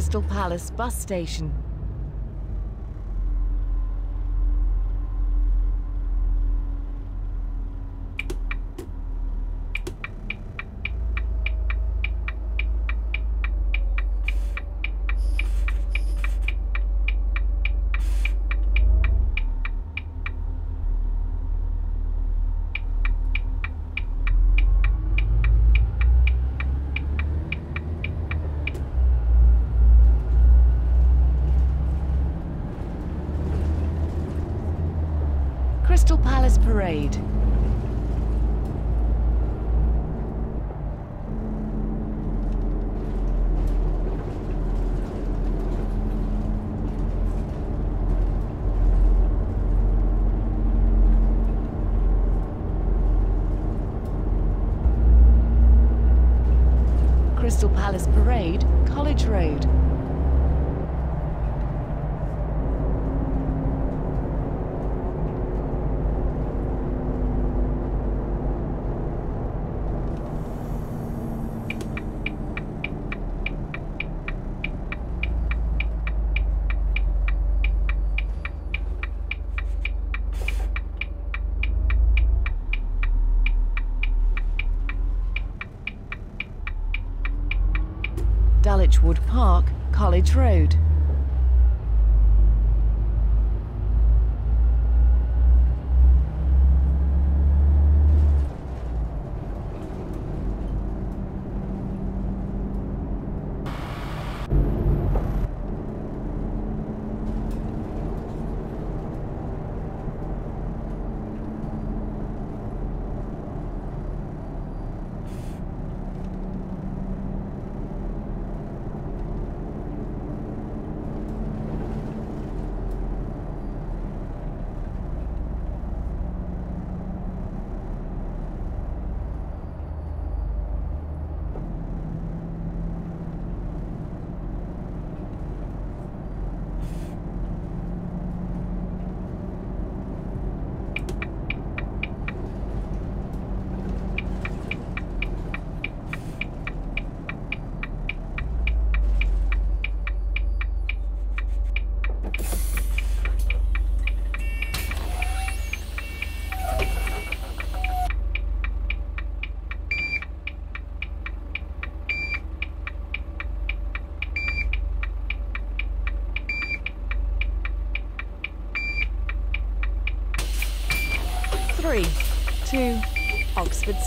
Crystal Palace bus station. Crystal Palace Parade. Crystal Palace Parade, College Road. Wood Park, College Road.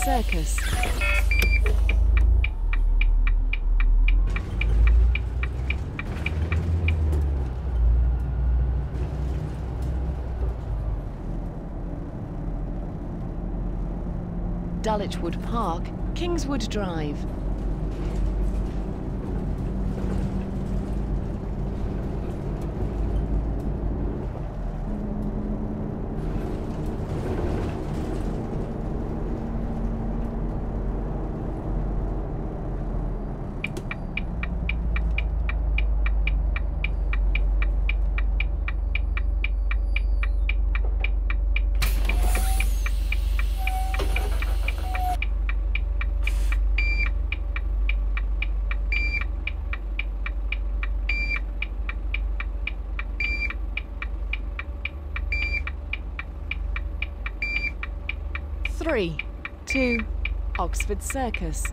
Circus. Dulwich Wood Park, Kingswood Drive. Three, two, Oxford Circus.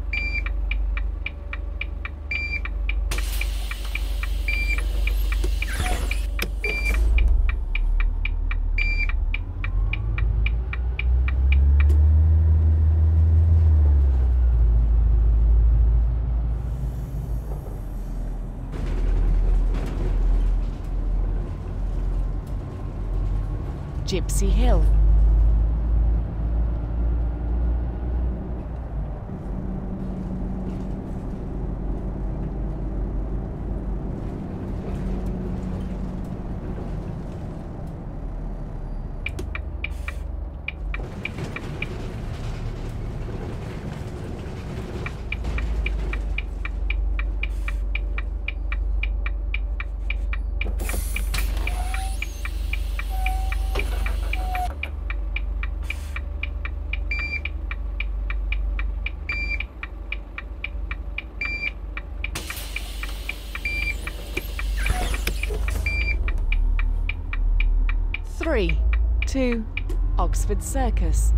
Oxford Circus.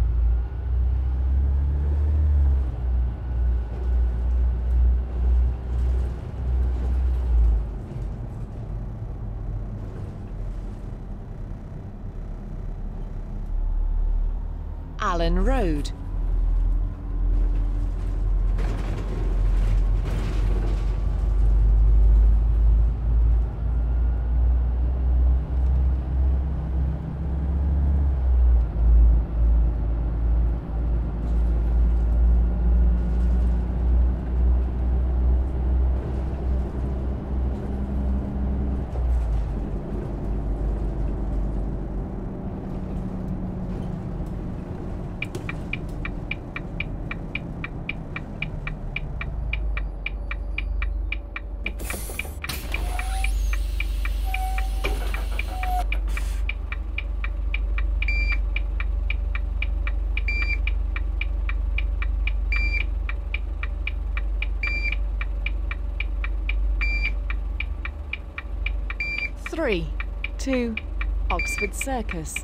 Alleyn Road. Three. To Oxford Circus.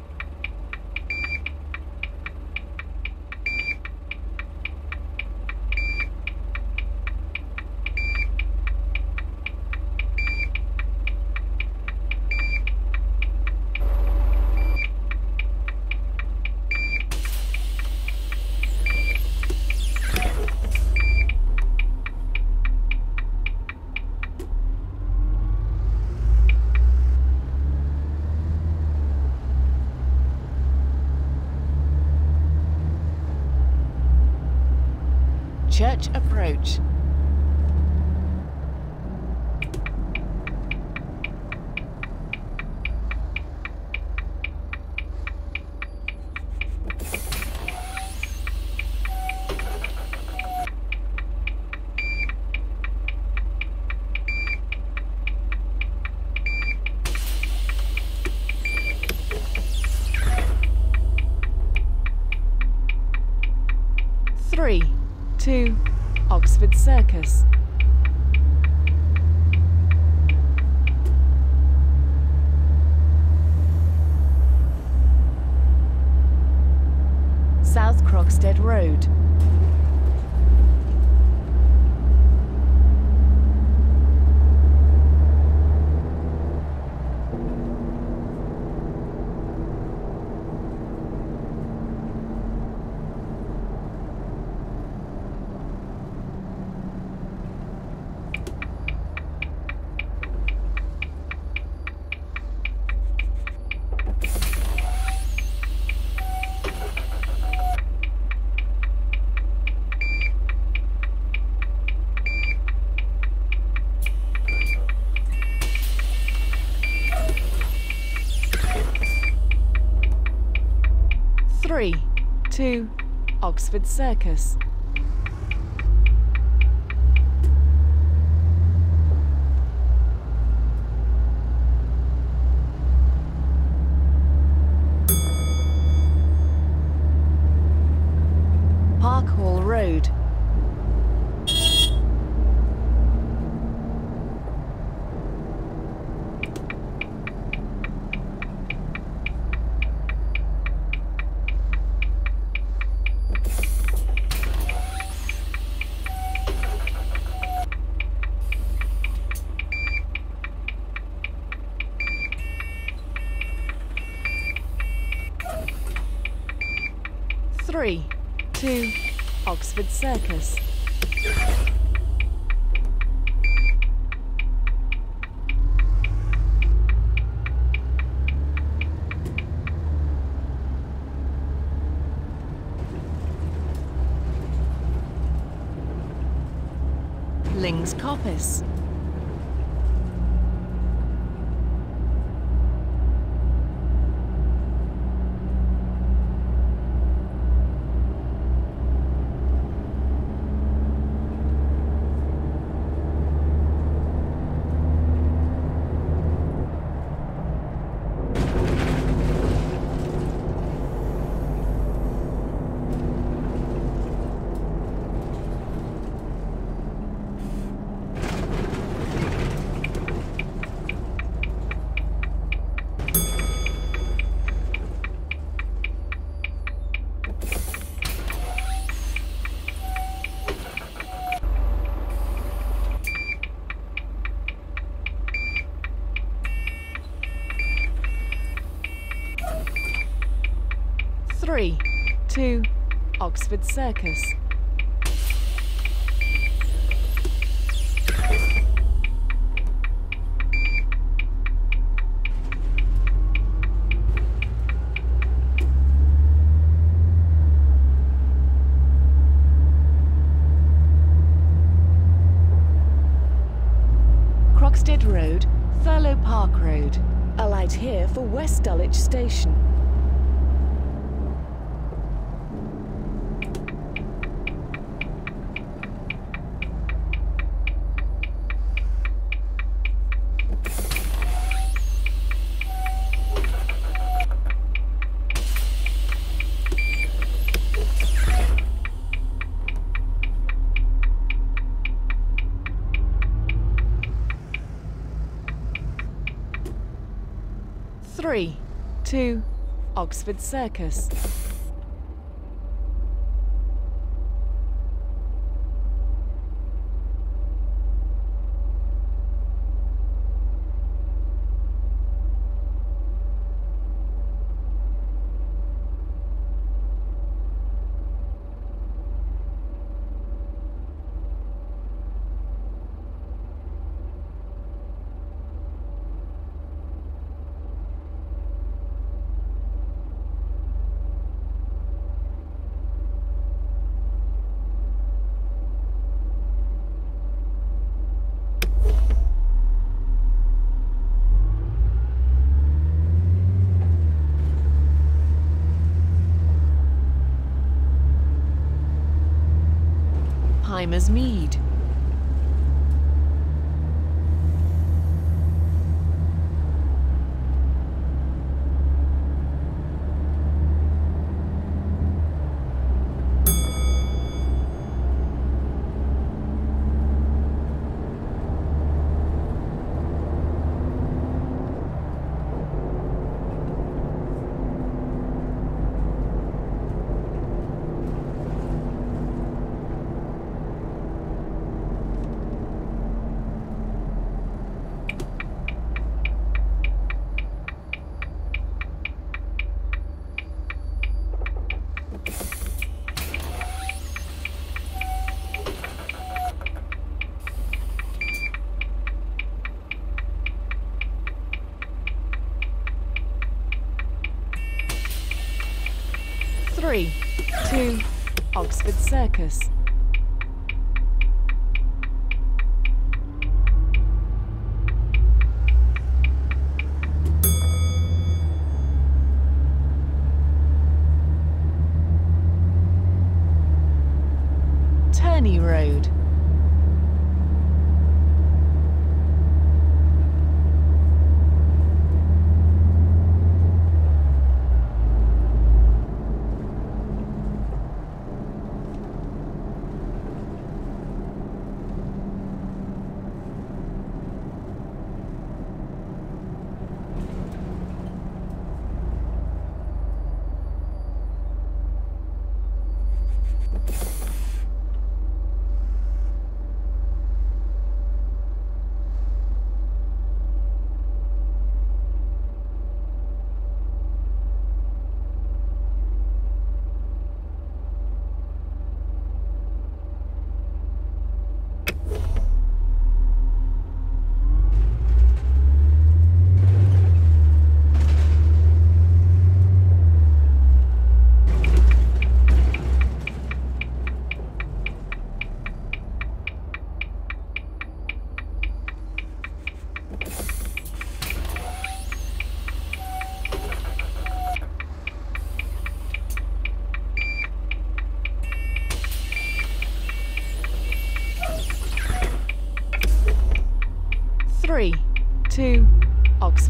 Oxford Circus. Park Hall Road. Three. To Oxford Circus. Ling's Coppice. Two, Oxford Circus. Croxted Road, Thurlow Park Road. Alight here for West Dulwich Station. Oxford Circus. Hymer's Mead. Oxford Circus. Turney Road.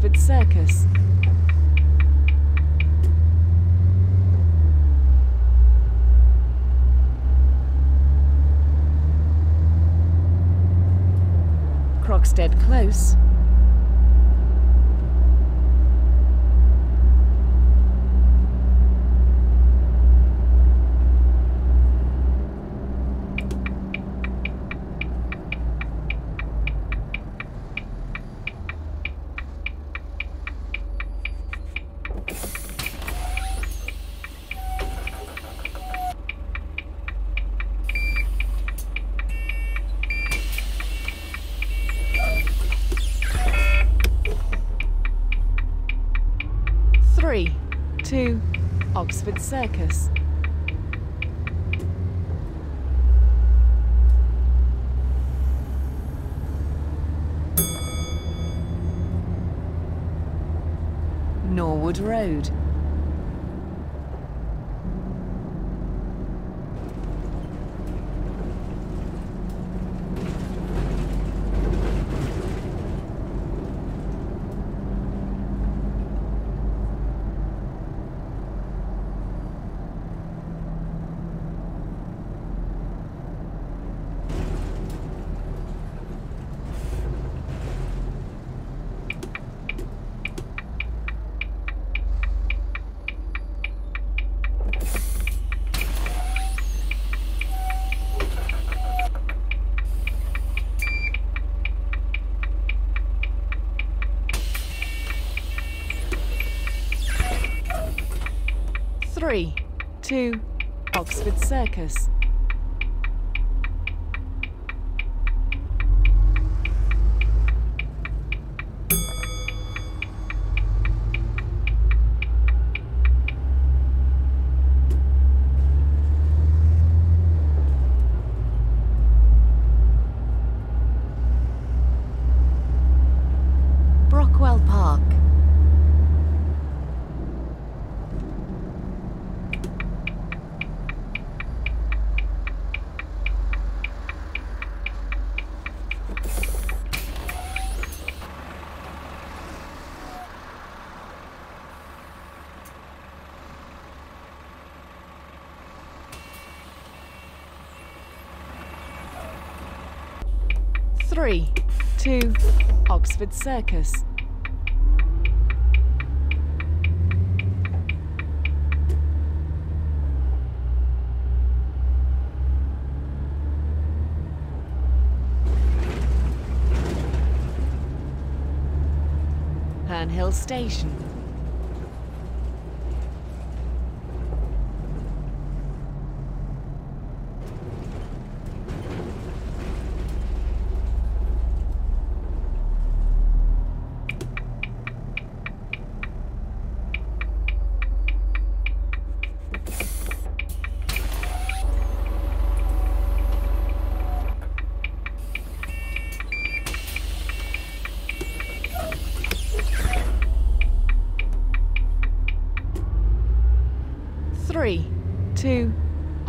Oxford Circus. Close. 2. Oxford Circus. Norwood Road. 2, Oxford Circus. Oxford Circus. Herne Hill Station.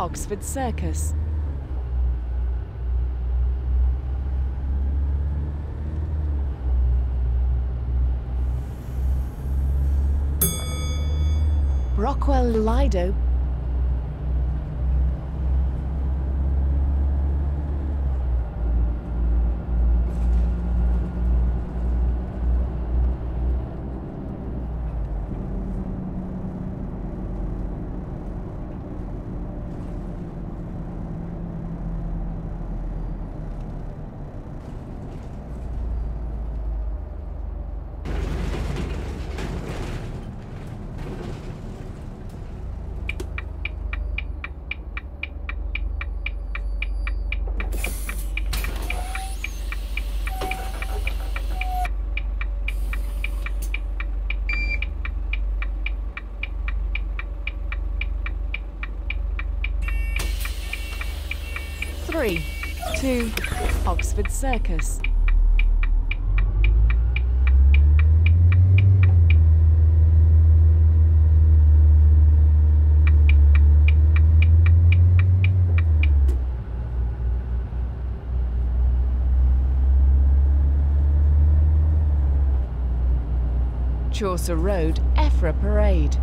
Oxford Circus. Brockwell Lido. Circus. Chaucer Road, Effra Parade.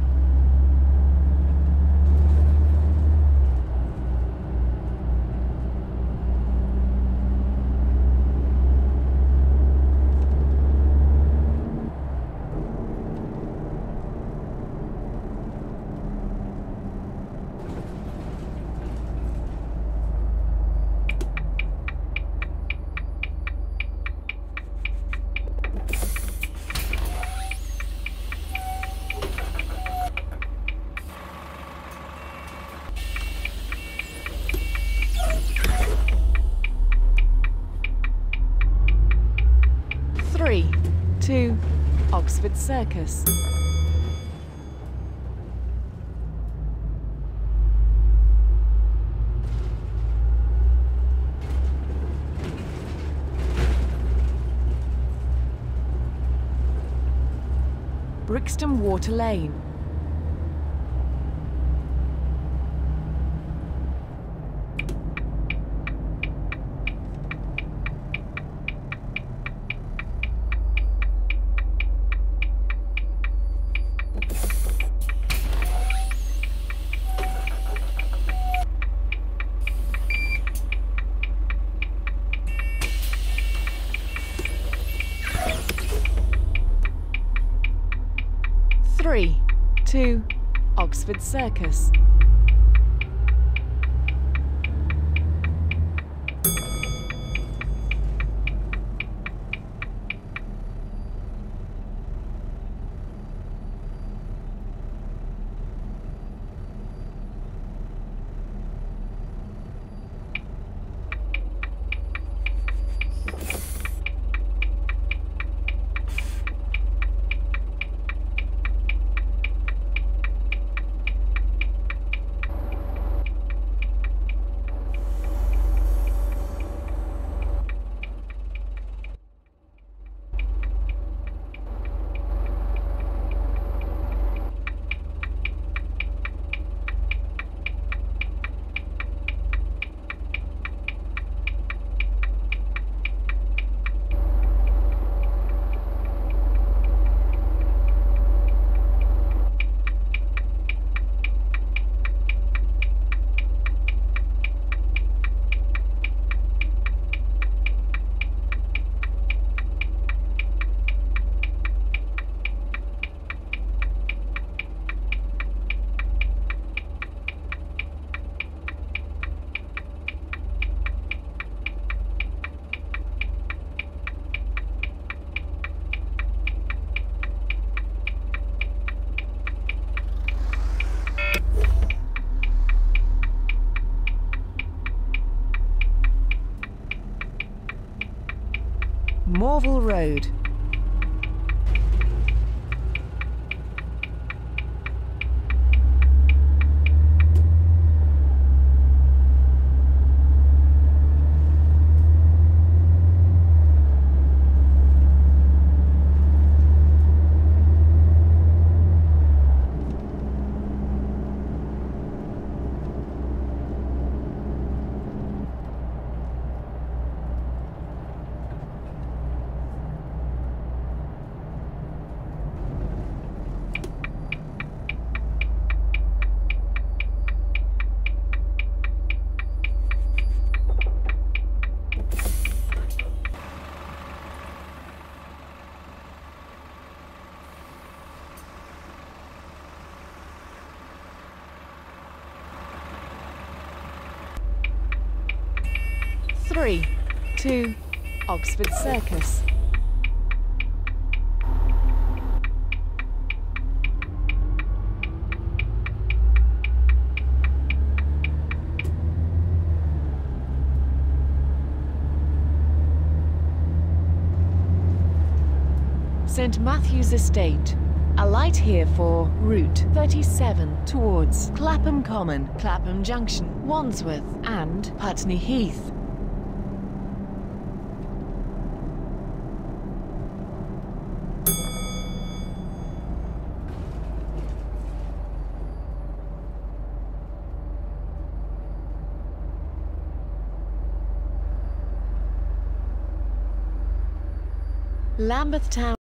circus. Brixton Water Lane. Oxford Circus. Morval Road. Oxford Circus. St Matthew's Estate. Alight here for Route 37 towards Clapham Common, Clapham Junction, Wandsworth and Putney Heath. Lambeth Town.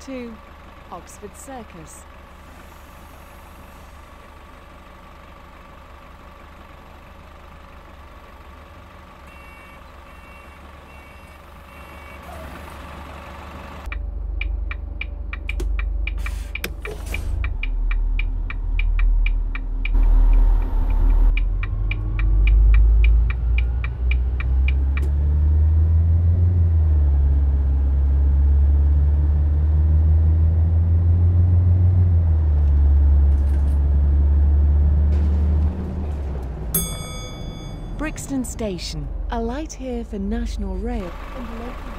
Two, Oxford Circus. Brixton Station. Alight here for National Rail and local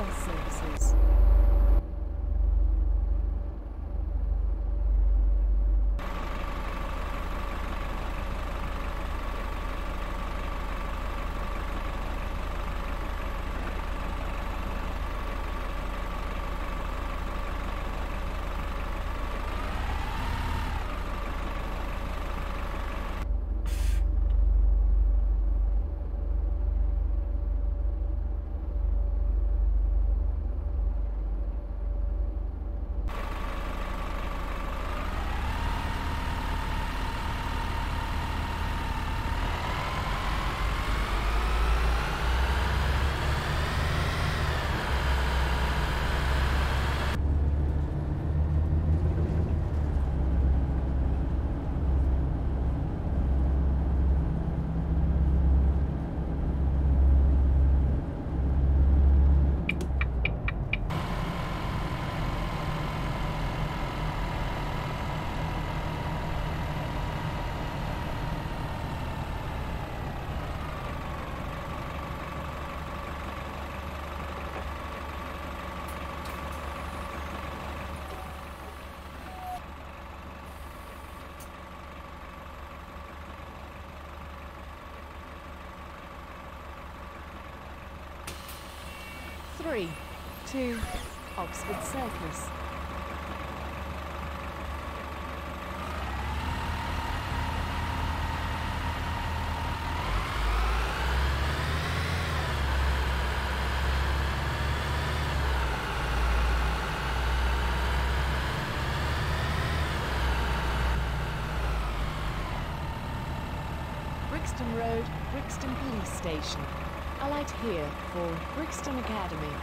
two, Oxford Circus. Brixton Road, Brixton Police Station. Alight here for Brixton Academy.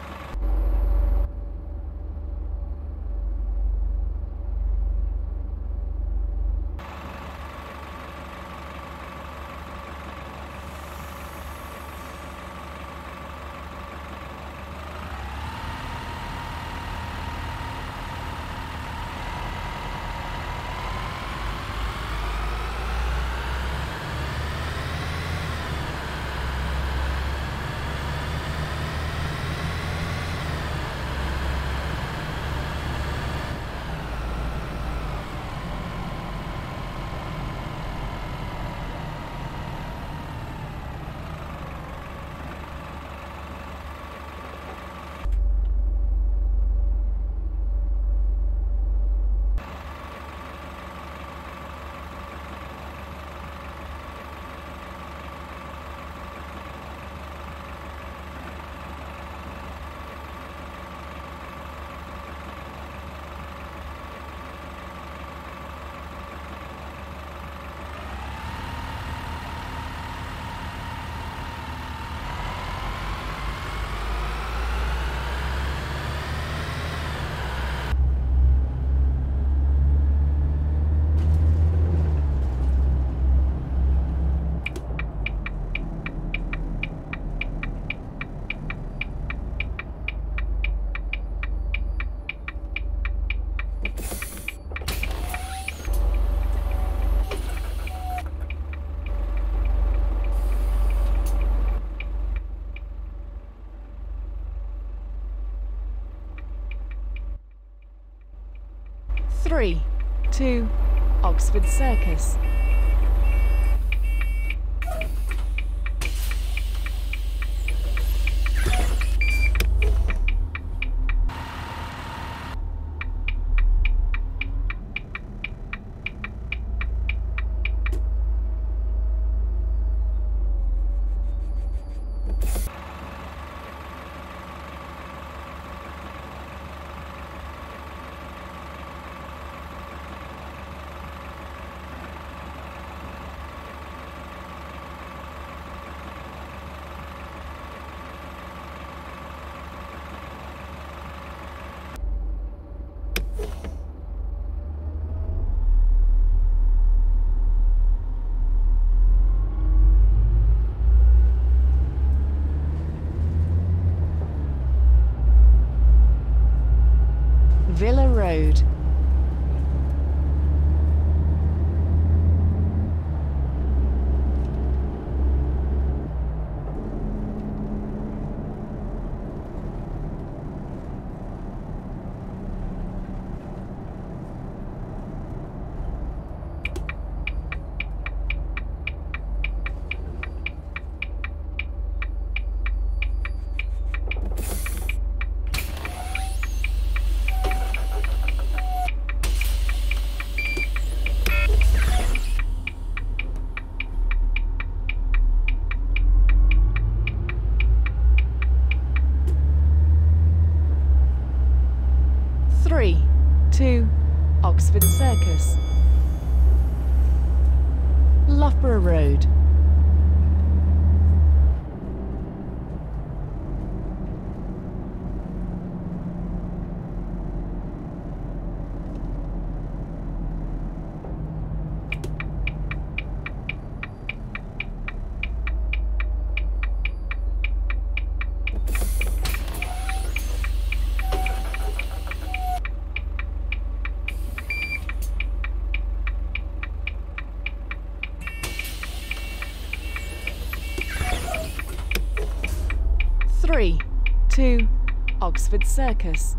Two, Oxford Circus. Oxford Circus. Loughborough Road. Three, two, Oxford Circus.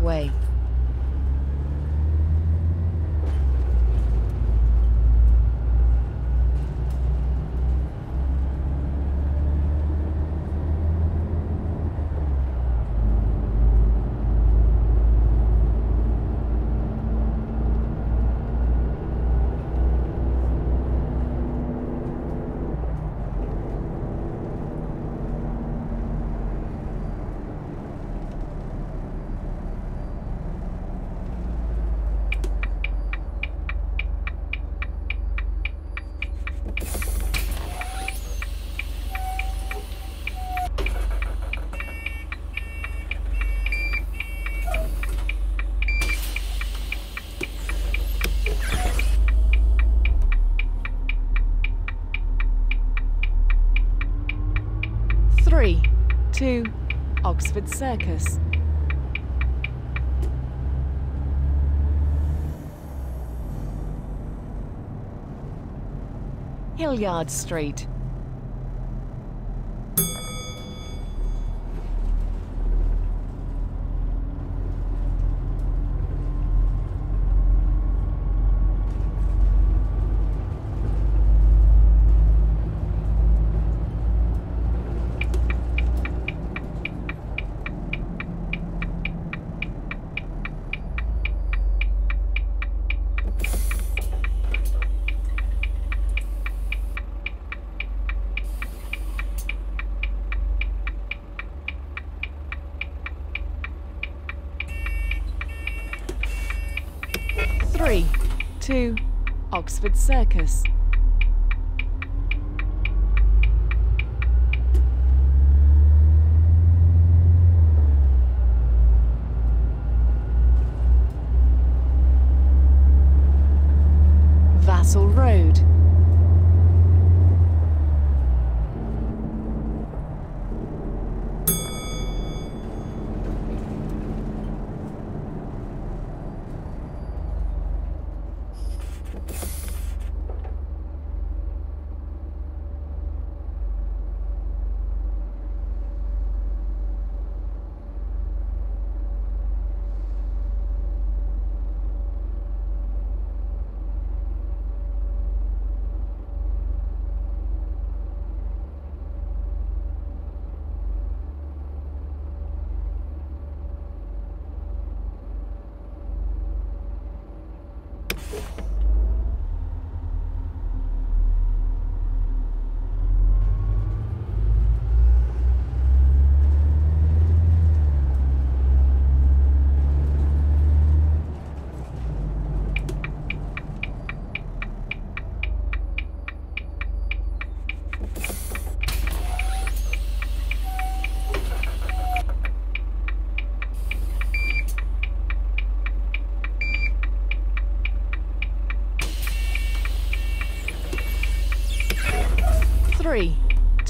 Way. Oxford Circus. Hillyard Street.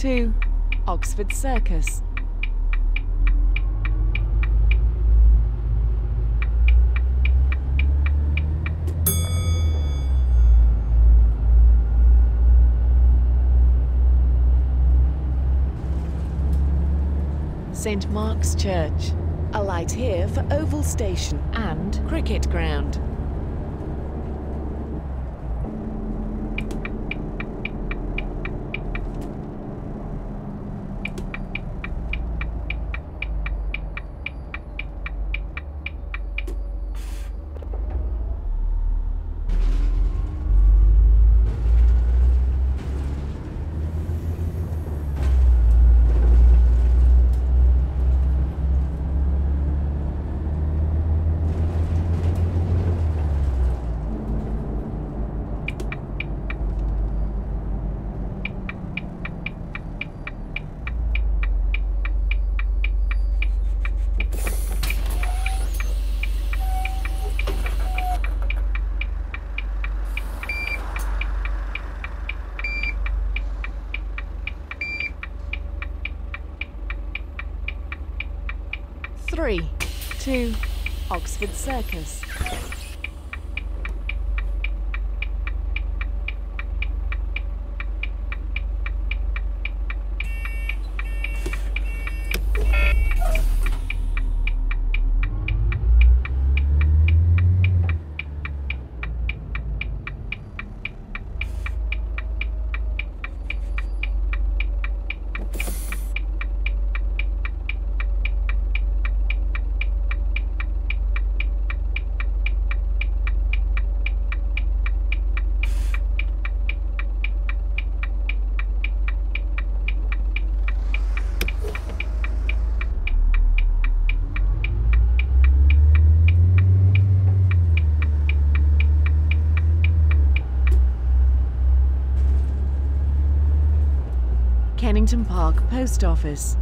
Two, Oxford Circus. St Mark's Church. Alight here for Oval Station and Cricket Ground. Two, Oxford Circus. Kennington Park Post Office.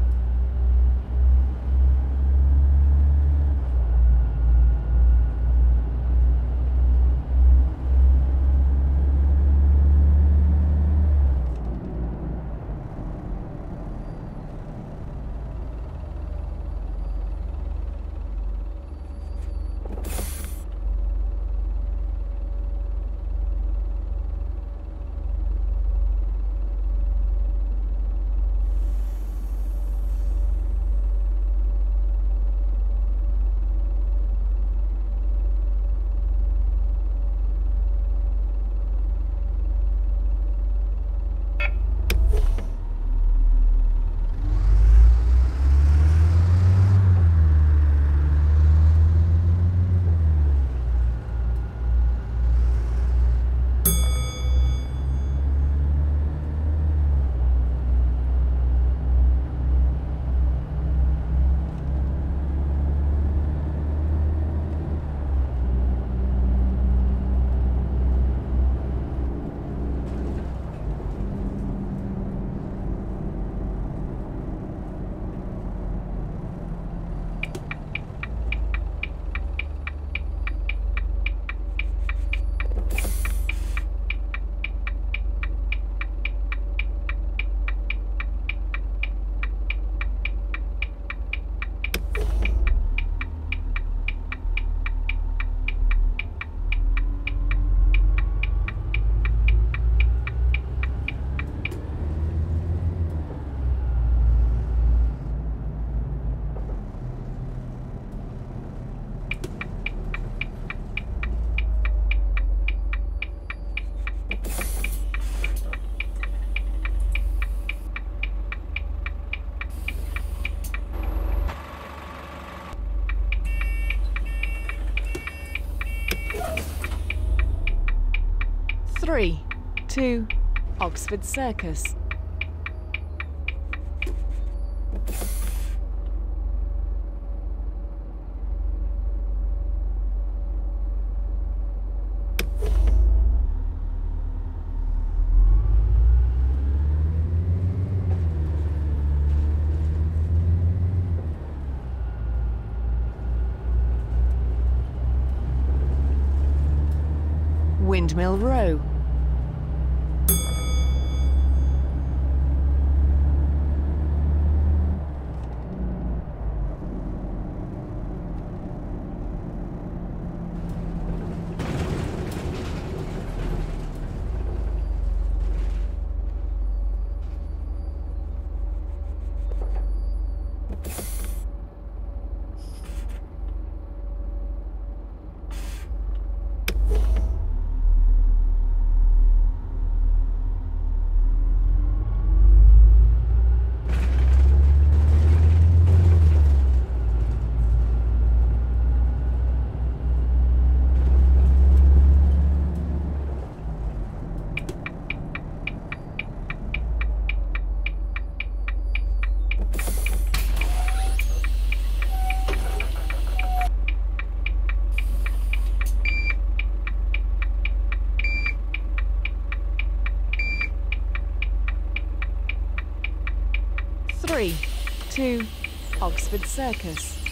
Two, Oxford Circus. Two, Oxford Circus.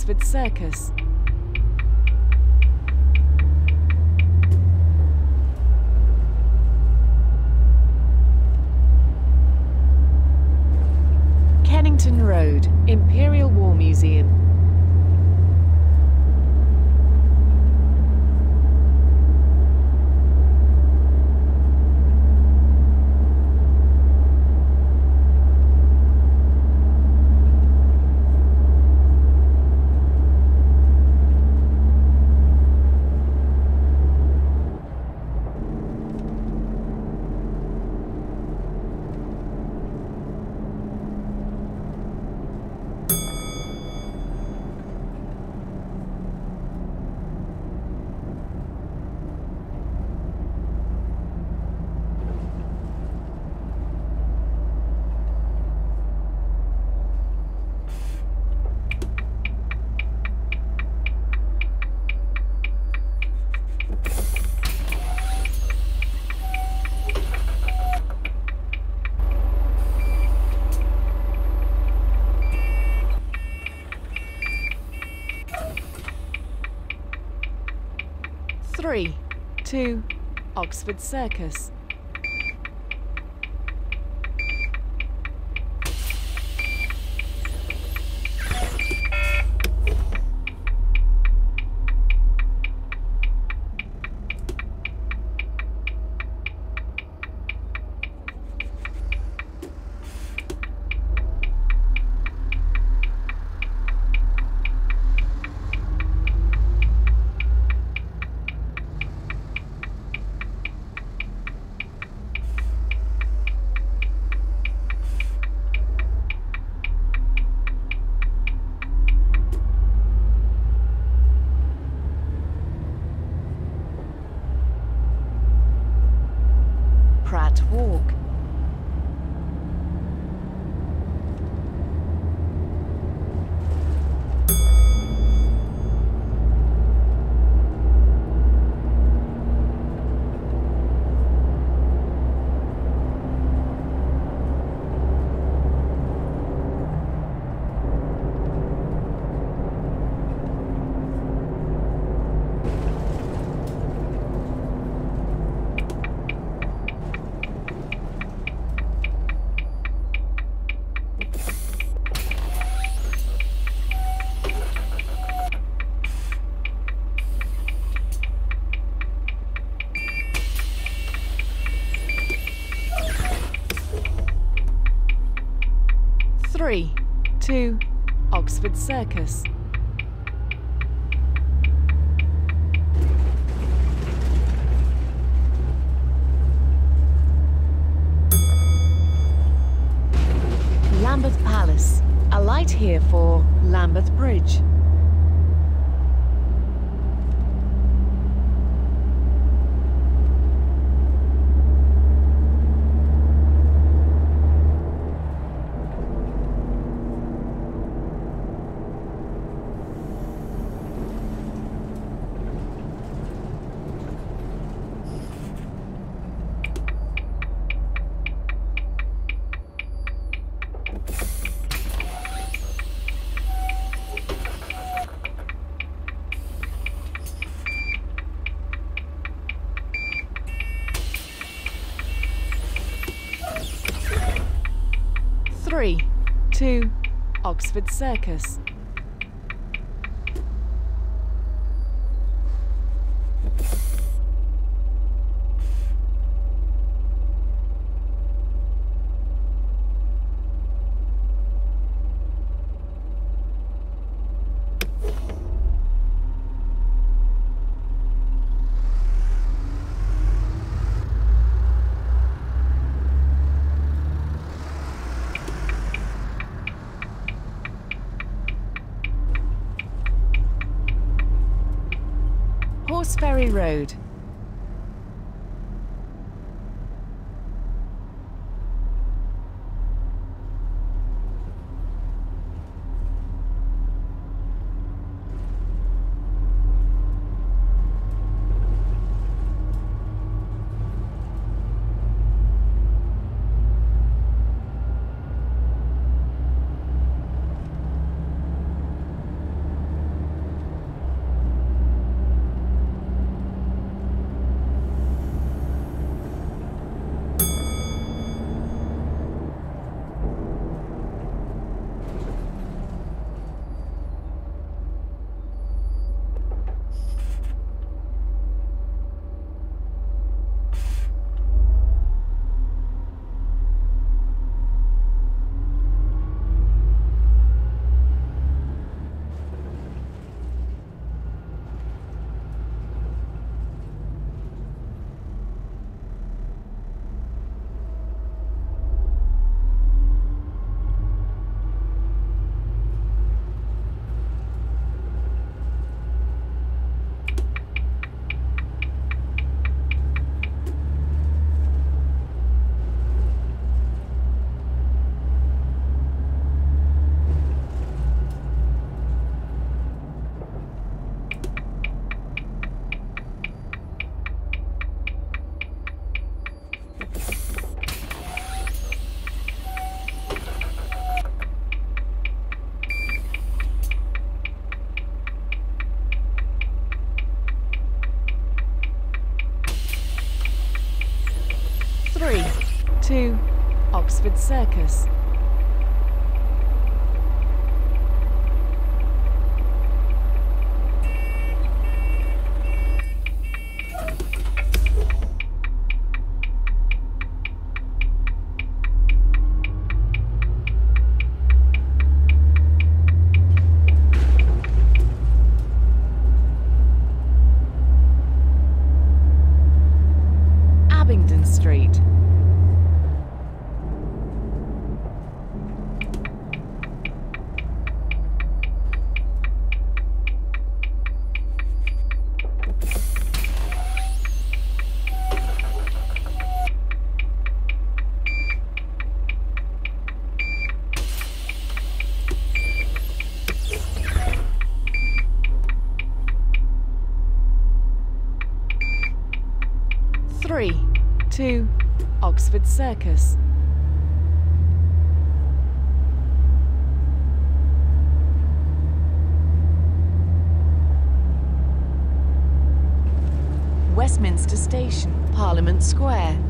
Oxford Circus. Oxford Circus. 2. Oxford Circus. Lambeth Palace. Alight here for Lambeth Bridge. Three, two, Oxford Circus. Road. Two, Oxford Circus. Oxford Circus. Westminster Station, Parliament Square.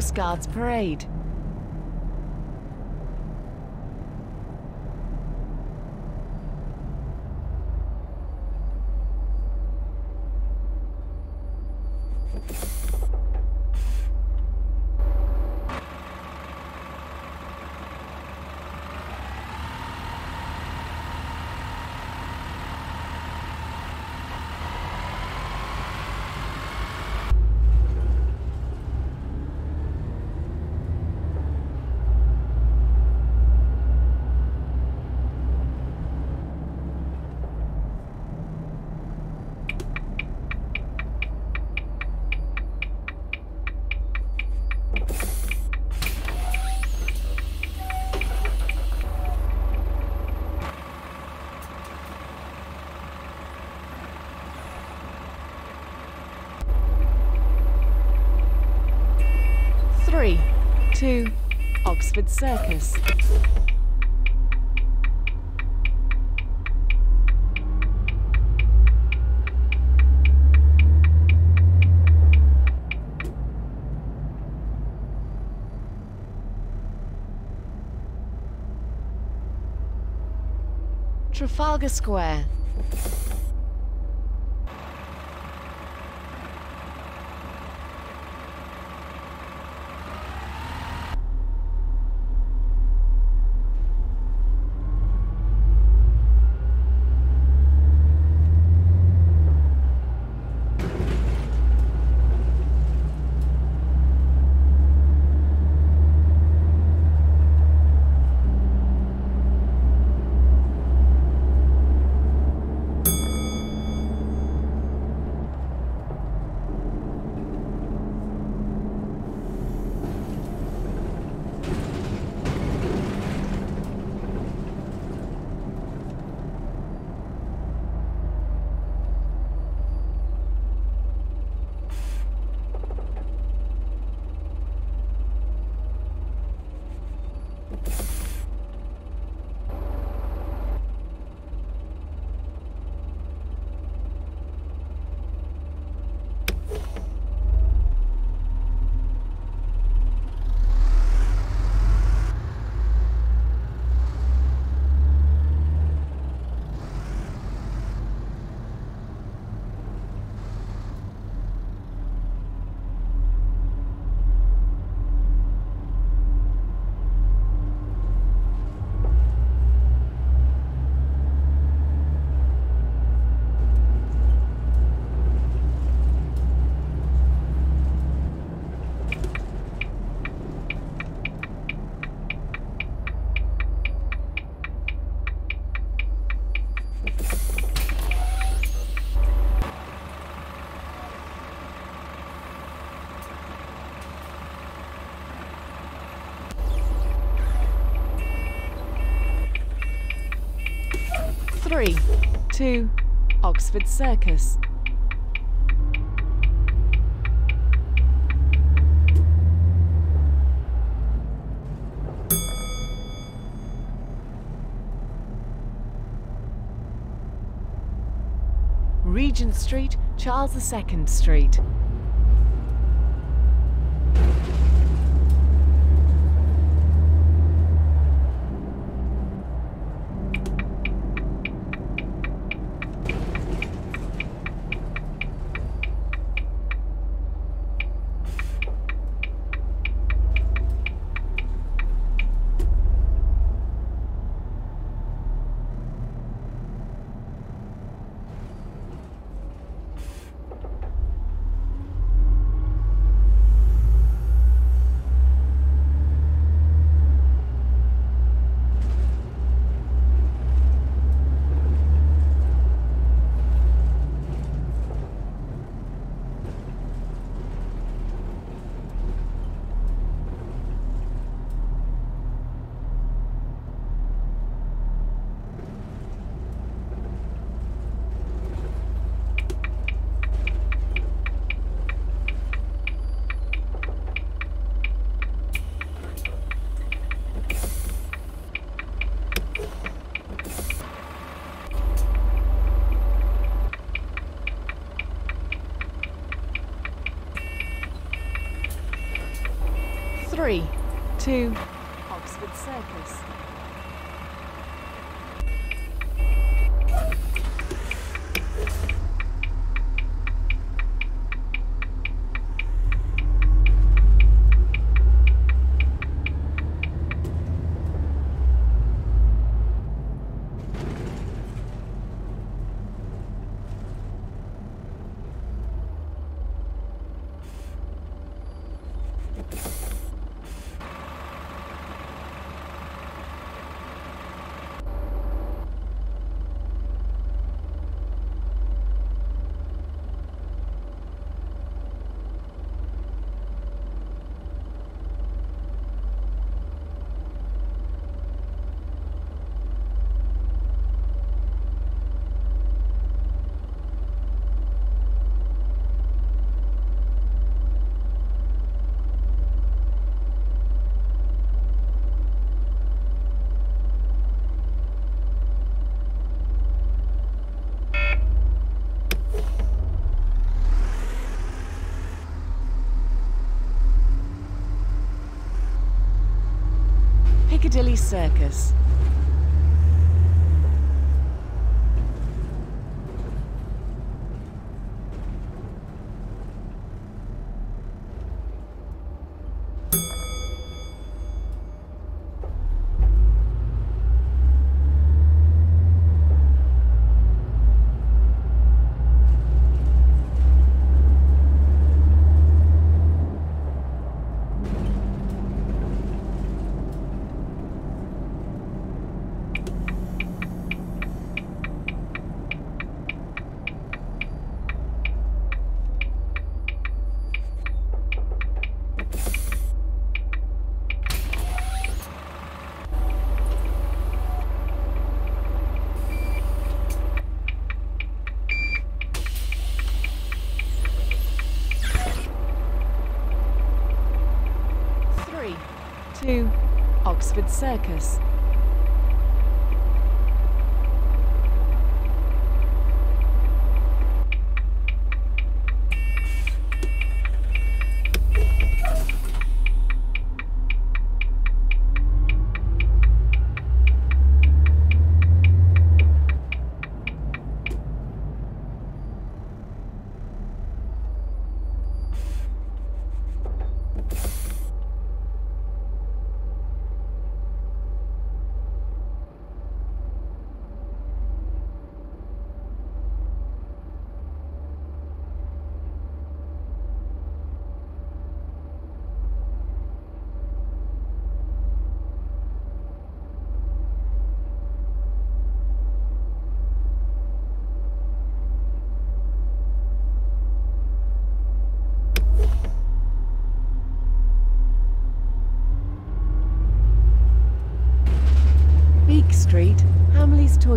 Horse Guards Parade. Two, Oxford Circus. Trafalgar Square. Two, Oxford Circus. Regent Street, Charles II Street. Three, two, Oxford Circus. Circus. Two, Oxford Circus.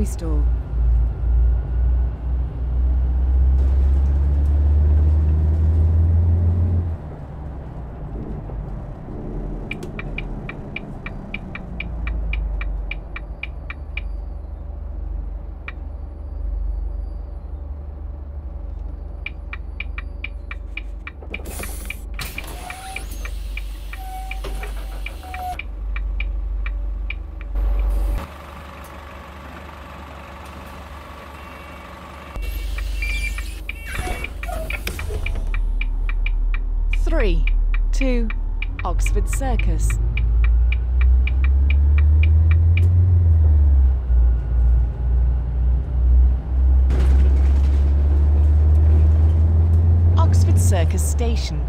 Toy Store. Circus. Oxford Circus Station.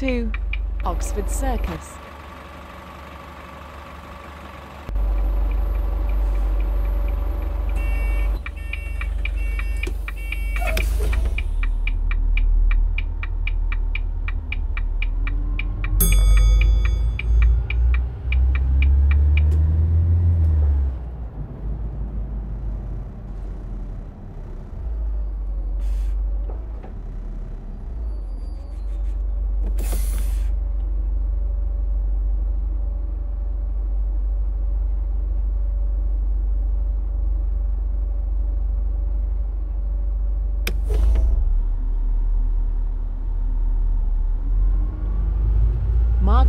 Two, Oxford Circus.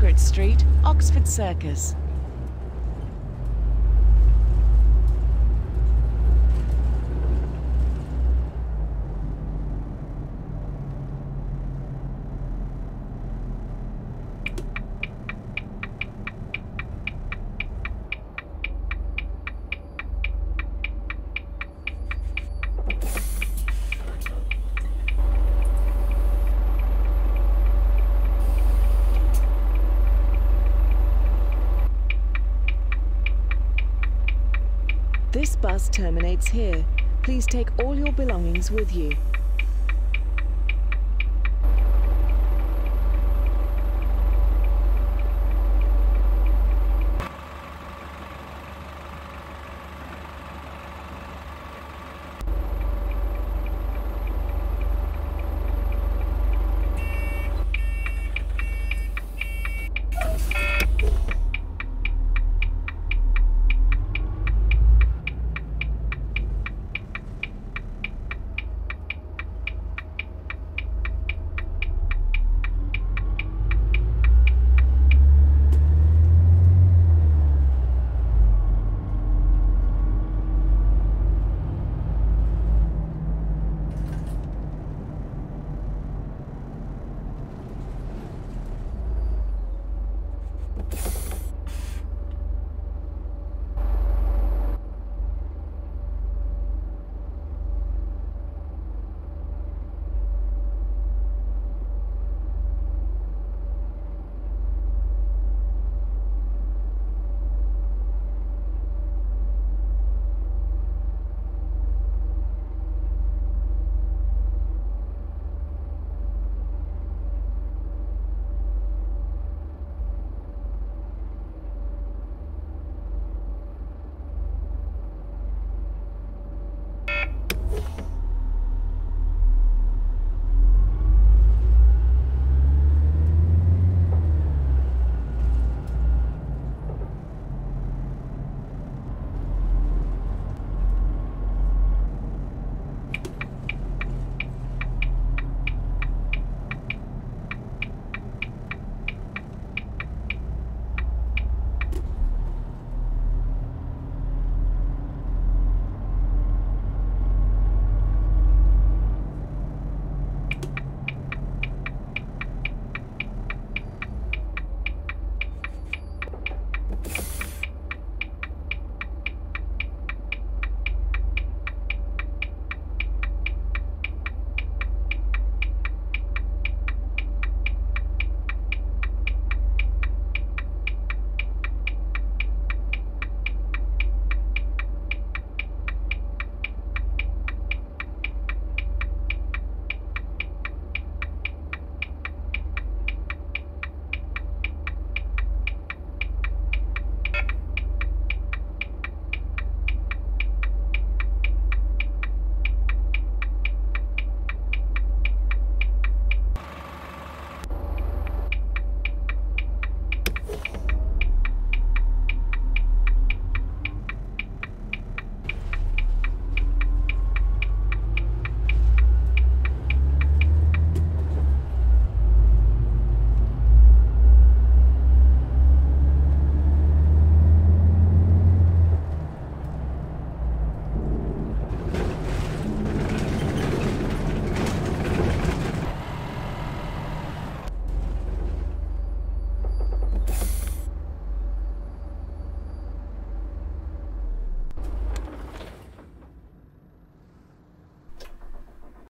Margaret Street, Oxford Circus. Here. Please take all your belongings with you.